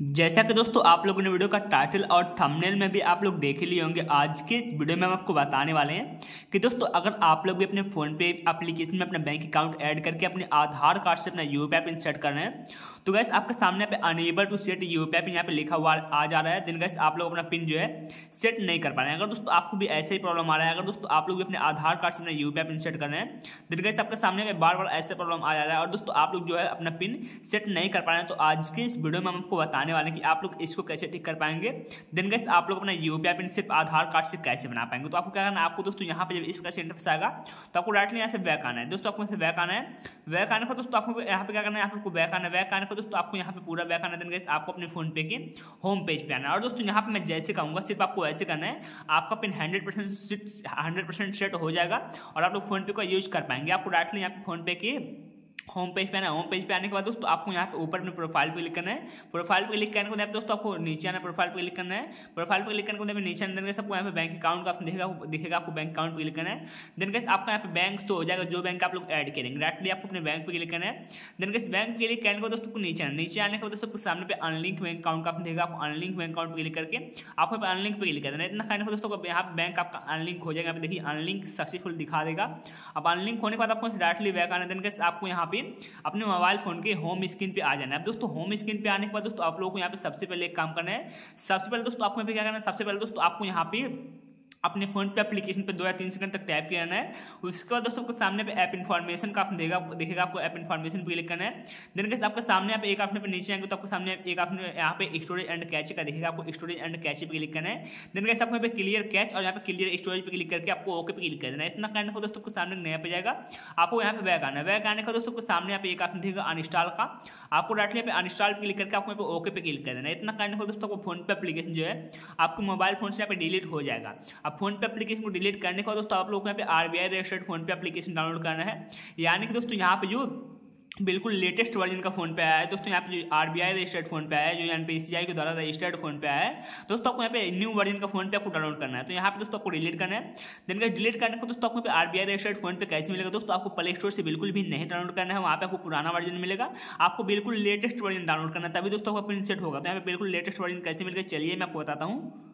जैसा कि दोस्तों आप लोगों ने वीडियो का टाइटल और थंबनेल में भी आप लोग देख लिए होंगे, आज के इस वीडियो में हम आपको बताने वाले हैं कि दोस्तों अगर आप लोग भी अपने फ़ोन पे एप्लीकेशन में अपना बैंक अकाउंट ऐड करके अपने आधार कार्ड से अपना यू पी इंसर्ट कर रहे हैं तो गैस आपके सामने पे unable to set U P यहाँ पे लिखा हुआ आ जा रहा है। दिन गैस आप लोग अपना पिन जो है सेट नहीं कर पा रहे हैं। अगर दोस्तों आपको भी ऐसे ही प्रॉब्लम आ रहा है, अगर दोस्तों आप लोग भी अपने आधार कार्ड से अपना यू पी इंसर्ट कर रहे हैं दिन गैस आपके सामने में बार बार ऐसे प्रॉब्लम आ जा रहा है और दोस्तों आप लोग जो है अपना पिन सेट नहीं कर पा रहे हैं। तो आज के इस वीडियो में हम आपको बताने वाले हैं कि आप लोग इसको कैसे ठीक कर पाएँगे। देन गैस आप लोग अपना यूपीआई पिन सिर्फ़ आधार कार्ड से कैसे बना पाएँगे? तो आपको क्या करना है, आपको दोस्तों यहाँ पे जब इस प्रकार से इंटरफेस आएगा तो आपको डायरेक्टली यहाँ से बैक आना है। दोस्तों आपको यहाँ से बैक आना है। बैक आने पर दोस्तों आपको यहाँ पे क्या करना है आपको बैक आना है। बैक आने पर दोस्तों आपको यहाँ पे पूरा बैक आना देन गैस आपको अपने फ़ोन पे के होम पेज पे आना है। और दोस्तों यहाँ पे मैं जैसे कहूँगा, सिर्फ़ आपको ऐसे करना है। आपका पिन हंड्रेड परसेंट सेट हो जाएगा और आप लोग फ़ोन पे का यूज़ कर पाएँगे। आपको डायरेक्टली यहाँ पे फ़ोन पे की होम पेज पे आना होम पेज पे आने के बाद दोस्तों आपको यहाँ पे ऊपर में प्रोफ़ाइल पे क्लिक करना है। प्रोफ़ाइल पे क्लिक करने के बाद दोस्तों आपको नीचे आना प्रोफ़ाइल पे क्लिक करना है। प्रोफ़ाइल पे क्लिक करने के बाद नीचे आने देंगे सबको यहाँ पे बैंक अकाउंट का दिखेगा दिखेगा आपको बैंक अकाउंट पे क्लिक करना है। देन कैसे आपका यहाँ पे बैंक तो हो जाएगा, जो बैंक आप लोग ऐड करेंगे। डायरेक्टली आपको अपने बैंक पे क्लिक करना है। देन कैसे बैंक पे क्लिक करने को दोस्तों को नीचे आना नीचे आने के बाद दोस्तों सामने पे अनलिंक बैंक अकाउंट का दिखेगा, आपको अनलिंक बैंक अकाउंट पे क्लिक करके। आपको यहाँ पे अनलिंक पे क्लिक करना है। इतना कहने को दोस्तों यहाँ पे बैंक आपका अनलिंक हो जाएगा। देखिए अनलिंक सक्सेसफुल दिखा देगा। अब अनलिंक होने के बाद आपको डायरेक्टली बैक आना देन कैसे आपको यहाँ पे अपने मोबाइल फ़ोन के होम स्क्रीन पे आ जाना है। दोस्तों होम स्क्रीन पे आने के बाद दोस्तों, आप लोगों को यहाँ पे सबसे पहले एक काम करना है। सबसे पहले दोस्तों, आपको यहाँ पे क्या करना है? सबसे पहले दोस्तों, आपको यहाँ पे अपने फ़ोन पे एप्लीकेशन पे दो या तीन सेकंड तक टैप करना है। उसके बाद दोस्तों आपको सामने पे ऐप इन्फॉर्मेशन का देगा, देखेगा आपको ऐप इन्फॉर्मेशन पे क्लिक करना है। देन कैसे आपके सामने आप एक आपने पे नीचे आएँगे तो आपको सामने एक आपने यहाँ पे स्टोरेज एंड कैचे का देखेगा, आपको स्टोरेज एंड कैचे पे क्लिक करना है। देन कैसे आपको यहाँ पे क्लियर कैच और यहाँ पे क्लियर स्टोरेज पे क्लिक करके आपको ओके पे क्लिक कर देना है। इतना करने को दोस्तों को सामने नया पे जाएगा। आपको यहाँ पे बैग आना है। बैग आने का दोस्तों को सामने यहाँ पे एक आपने देखेगा अनस्टॉल का। आपको डायरेक्टली पे अनस्टॉल पे क्लिक करके आपको यहाँ पे ओके पे क्लिक कर देना है। इतना करने को दोस्तों को फ़ोन पे एप्लीकेशन जो है, आपको मोबाइल फ़ोन से यहाँ पे डिलीट हो जाएगा। अब फ़ोन पे एप्लीकेशन को डिलीट करने के बाद दोस्तों, आप लोग को यहाँ पे आरबीआई रजिस्टर्ड फ़ोन पे एप्लीकेशन डाउनलोड करना है। यानी कि दोस्तों, यहाँ पे जो बिल्कुल लेटेस्ट वर्जन का फ़ोन पे आया है, दोस्तों, यहाँ पे जो R B I registered phone पे आया है, जो एन पी सी के द्वारा रजिस्टर्ड फ़ोन पे आया है, दोस्तों, आपको यहाँ पे न्यू वर्जन का फ़ोन पे आपको डाउनलोड करना है। तो यहाँ पे दोस्तों, आपको डिलीट करना है। दिन का डिलीट करने को दोस्तों, आपको R B I registered phone पे कैसे मिलेगा, दोस्तों, आपको प्ले स्टोर से बिल्कुल भी नहीं डाउनलोड करना है, वहाँ पे आपको पुराना वर्जन मिलेगा। आपको बिल्कुल लेटेस्ट वर्जन डाउनलोड करना है, तभी दोस्तों आपका प्रिंट सेट होगा। तो यहाँ पे बिल्कुल लेटेस्ट वर्जन कैसे मिलेगा, चलिए मैं आपको बताता हूँ।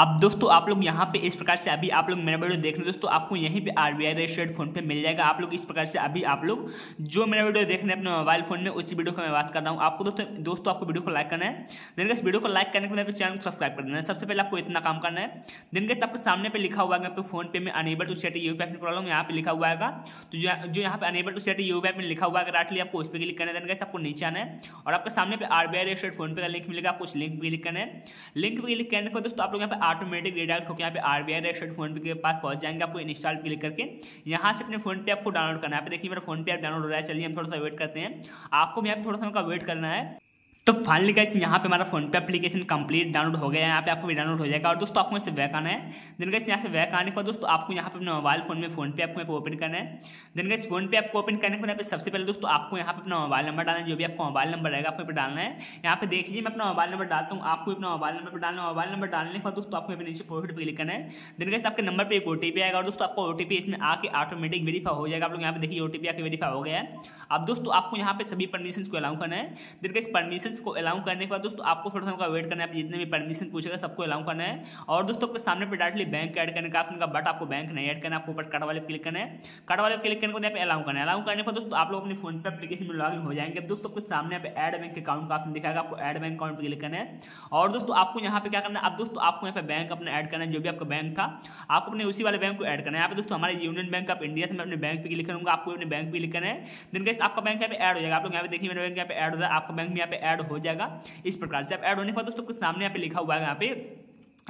अब दोस्तों, आप लोग यहाँ पे इस प्रकार से अभी आप लोग मेरा वीडियो देख रहे हैं। दोस्तों, आपको यहीं पे R B I registered phone पे मिल जाएगा। आप लोग इस प्रकार से अभी आप लोग जो मेरा वीडियो देख रहे हैं अपने मोबाइल फ़ोन में, उसी वीडियो को मैं बात कर रहा हूँ। आपको दोस्तों दोस्तों, आपको वीडियो को लाइक करना है। दिन का वीडियो को लाइक करने के बाद चैनल को सब्सक्राइब कर देना है। सबसे पहले आपको इतना काम करना है। दिन का आपके सामने पे लिखा हुआ है फ़ोन पे में unable to set UPI problem यहाँ पे लिखा हुआ है तो जो यहाँ पे unable to set you pack में लिखा हुआ है राटली आपको उस पर क्लिक करना है। दिन आपको नीचे आना है। और आपके सामने पे R B I registered phone पे का लिंक मिलेगा, आपको उस लिंक पे क्लिक करना है। लिंक पर क्लिक करने को दोस्तों, आप लोग यहाँ पे ऑटोमेटिक रिडायरेक्ट होकर यहाँ पे R B I registered phone पे के पास पहुँच जाएँगे आपको इंस्टॉल क्लिक करके। यहाँ से अपने फ़ोन पे आपको डाउनलोड करना है। देखिए मेरा फ़ोन पे ऐप डाउनलोड हो रहा है। चलिए हम थोड़ा सा वेट करते हैं। आपको भी यहाँ पे थोड़ा सा वेट करना है। तो फाइनली गाइस यहाँ पे हमारा फ़ोन पे एप्लीकेशन कंप्लीट डाउनलोड हो गया है यहाँ पे आपको भी डाउनलोड हो जाएगा और दोस्तों आपको इससे बैक आना है देन गाइस यहाँ से बैक आने के बाद दोस्तों आपको यहाँ पे अपने मोबाइल फ़ोन में फ़ोन पे आपको ओपन करना है देन गाइस फ़ोन पे आपको ओपन करने के बाद सबसे पहले दोस्तों आपको यहाँ पे अपना मोबाइल नंबर डालना है जो भी आपका मोबाइल नंबर रहेगा आपको डालना है यहाँ पे देखिए मैं अपना मोबाइल नंबर डालता हूँ आपको अपना मोबाइल नंबर पर डालना मोबाइल नंबर डालने के बाद दोस्तों आपको नीचे प्रोफिट पे क्लिक करना है देन गाइस आपके नंबर पर एक ओटीपी आएगा और दोस्तों आपका ओटीपी इसमें आके ऑटोमेटिक वेरीफाई हो जाएगा आप लोग यहाँ पे देखिए ओटीपी आके वेरीफाई हो गया है अब दोस्तों आपको यहाँ पे सभी परमिशन को अलाउ करना है देन गाइस परमिशन को अलाउ करने के बाद दोस्तों, आपको थोड़ा सा वेट करना है। जितने भी परमिशन पूछेगा, सबको अलाउ करना है। और दोस्तों, आपके सामने पे डायरेक्टली बैंक ऐड करने का ऑप्शन बट आपको बैंक नहीं ऐड करना आपको ऊपर कट वाले क्लिक करना है। कट वाले क्लिक करने को यहाँ पे अलाउ करना है। अलाउ करने पर दोस्तों, आप लोग अपने फ़ोन पे एप्लीकेशन में लॉग हो जाएँगे। दोस्तों, आपको सामने यहाँ पे ऐड बैंक अकाउंट का ऑप्शन दिखाएगा। आपको ऐड बैंक अकाउंट पे क्लिक करना है। और दोस्तों, आपको यहाँ पे क्या करना है? अब दोस्तों, आपको यहाँ पे बैंक अपना ऐड करना है, जो भी आपका बैंक था। आपको अपने उसी वाले बैंक को ऐड करना है। यहाँ पे दोस्तों, हमारे यूनियन बैंक ऑफ़ इंडिया से मैं अपने बैंक पे क्लिक करूँगा। आपको अपने बैंक पे क्लिक करना है। दिन कैसे आपका बैंक यहाँ पे ऐड हो जाएगा। आप लोग यहाँ पे देखिए, मेरा बैंक यहाँ पे ऐड हो रहा आपका बैंक भी यहाँ पे ऐड हो जाएगा। इस प्रकार से अब ऐड होने के बाद दोस्तों कुछ सामने यहाँ पे लिखा हुआ है यहाँ पे।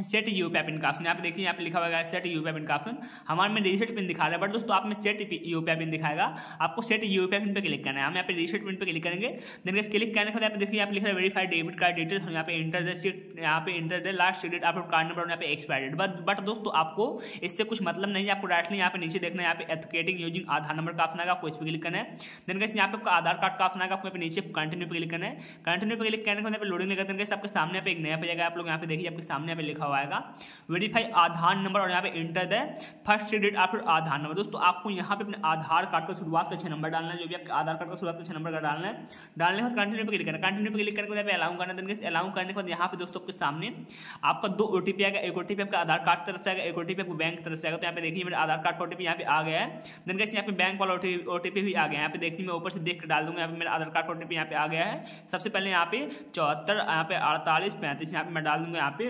Set UPI PIN option यहाँ पे देखिए यहाँ पे लिखा हुआ है set UPI PIN option हमारे में रिसेट पिन दिखा रहा है बट दोस्तों आप में सेट यू पैप इन दिखाएगा आपको सेट यू पैप पिन पे क्लिक करना है हम यहाँ पे रिसेट पिन पे क्लिक करेंगे देन क्लिक करने के बाद यहाँ पे देखिए यहाँ पे लिखा है वेरीफाइड डेबिट कार्ड डिटेल्स यहाँ पे इंटर द यहाँ पे इंटर दे लास्ट डेट आप कार्ड नंबर यहाँ पे एक्सपायर डेट बट बट दोस्तों आपको इससे कुछ मतलब नहीं है आपको डायरेक्टली यहाँ पे नीचे देखना है यहाँ पे एथुकेटिंग यूजिंग आधार नंबर का ऑप्शन आएगा आपको इस पर क्लिक करना है देन कैसे यहाँ पे आपका आधार कार्ड का ऑप्शन आएगा आपको यहाँ पे नीचे कंटिन्यू पे क्लिक करना है कंटिन्यू पे क्लिक करने के बाद लोडिंग लेकर आपके सामने पे एक नया पे जाएगा आप लोग यहाँ पे देखिए आपके सामने पे लिखा हुआ आएगा वेरीफाई आधार नंबर और यहाँ पे enter the first digit after Aadhaar number दोस्तों आपको यहाँ पे अपने आधार कार्ड का शुरुआत का छः नंबर डालना है जो भी आपके आधार कार्ड का शुरुआत का छः नंबर का डालना है डालने के बाद कंटिन्यू पे क्लिक करना कंटिन्यू पे क्लिक करके यहाँ पे अलाउ करना देन अलाउ करने के बाद यहाँ पे दोस्तों आपके सामने आपका दो ओ आएगा एक ओ आपका आधार कार्ड तरफ़ से आएगा एक ओ आपको बैंक तरफ़ से आएगा तो यहाँ पे देखिए मेरे आधार कार्ड का ओ यहाँ पे आ गया है देन कैसे यहाँ पे बैंक वाला ओ भी आ गया यहाँ पे देखिए मैं ऊपर से देख डाल दूँगा यहाँ पे मेरा आधार कार्ड का ओ यहाँ पे आ गया है सबसे पहले यहाँ पे चौहत्तर यहाँ पे अड़तालीस पैंतीस यहाँ पे मैं डाल दूँगा यहाँ पे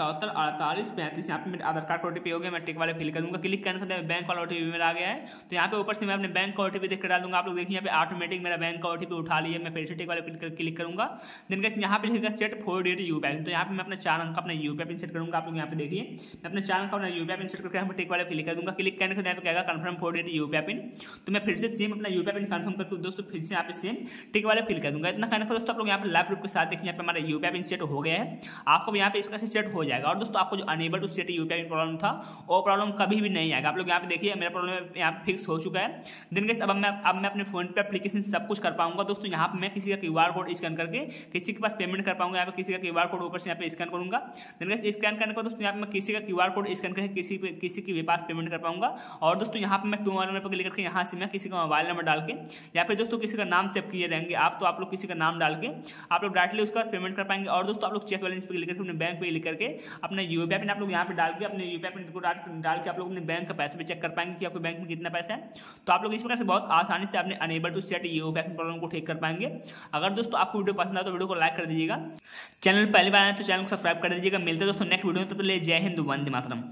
चौहत्तर अड़तालीस पैंतीस यहाँ पे मेरे आधार कार्ड का ओटीपी हो गया मैं टिक वाले फिल करूँगा क्लिक करने के बैंक वाला ओटीपी मेरा आ गया है तो यहाँ पे ऊपर से मैं अपने बैंक का ओटीपी देख कर डाल दूँगा आप लोग देखिए यहाँ पे ऑटोमेटिक मेरा बैंक का ओटीपी उठा लिया मैं फिर से टिक वाले फिल कर क्लिक करूँगा दिन कैसे यहाँ पे लिखेगा सेट फोर डेट यू पी तो यहाँ पे मैं अपना चार अंक अपना यू पी सेट करूँगा आप लोग यहाँ पे देखिए मैं अपने चार अंक अपना यू पी सेट करके यहाँ पे टिक वाले क्लिक कर दूँगा क्लिक करने के यहाँ पे कहेगा कन्फर्म फोर डेट यू पी तो मैं फिर से सेम अपना यू पी कन्फर्म करके दोस्तों फिर से यहाँ पे सेम टिक वाले फिल कर दूँगा इतना करने पर दोस्तों आप लोग यहाँ पे लैपटॉप के साथ देखिए यहाँ पे हमारा यू पी सेट हो गया है आपको यहाँ पे इसका सेट हो जाएगा। और दोस्तों, आपको जो unable to set UPI problem था, वो प्रॉब्लम कभी भी नहीं आएगा। आप लोग यहाँ पे देखिए, मेरा प्रॉब्लम यहाँ फिक्स हो चुका है। दिन के अब मैं अब मैं अपने फ़ोन पे एप्लीकेशन सब कुछ कर पाऊँगा। दोस्तों, यहाँ पे मैं किसी का क्यू कोड स्कैन करके किसी के पास पेमेंट कर पाऊँगा। यहाँ पे किसी का क्यूआर कोड ऊपर से यहाँ पे स्कैन करूँगा। दिन के स्कैन करने को दोस्तों, यहाँ पे मैं किसी का क्यूआर कोड स्कैन करके किसी किसी के पास पेमेंट कर पाऊँगा। और दोस्तों, यहाँ पे मैं टू नंबर पर क्लिक करके यहाँ से मैं किसी का मोबाइल नंबर डाल के या फिर दोस्तों किसी का नाम सेव किए रहेंगे। आप तो आप लोग किसी का नाम डाल के आप लोग डायरेक्टली उसका पेमेंट कर पाएँगे। और दोस्तों, आप लोग चेक बैलेंस पे क्लिक करके अपने बैंक पे क्लिक करके अपने यूपीआई पिन आप लोग यहाँ पे डाल के अपने यूपीआई पिन को डाल के आप लोग अपने बैंक का पैसे भी चेक कर पाएँगे कि आपके बैंक में कितना पैसा है। तो आप लोग इस प्रकार से बहुत आसानी से अपने unable to set U P problem को ठीक कर पाएँगे। अगर दोस्तों आपको वीडियो पसंद आए तो वीडियो को लाइक कर दीजिएगा। चैनल पहली बार आए तो चैनल को सब्सक्राइब कर दीजिएगा। मिलते दोस्तों नेक्स्ट वीडियो में तो ले जय हिंद, वंदे मातरम।